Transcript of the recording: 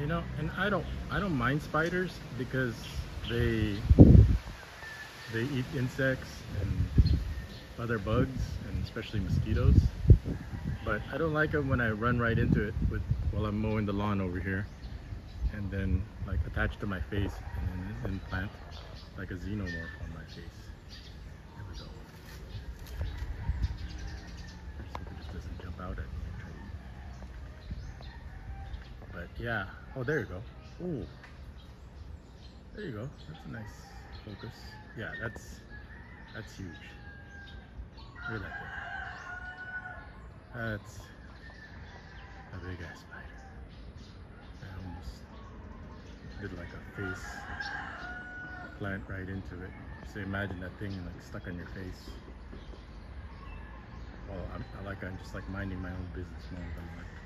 You know, and I don't I don't mind spiders because they they eat insects and other bugs and especially mosquitoes. But I don't like them when I run right into it with while I'm mowing the lawn over here and then like attach to my face and then implant like a xenomorph on my face. There we go. Let's hope it just doesn't jump out at me and try to eat. But yeah. Oh, there you go. Oh, there you go. That's a nice focus. Yeah, that's that's huge. Look at that thing. That's a big ass spider. I almost did like a face plant right into it. So imagine that thing like stuck on your face. Well, I'm, I like I'm just like minding my own business more than like